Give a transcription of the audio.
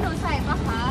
หนูใส่ปะคะ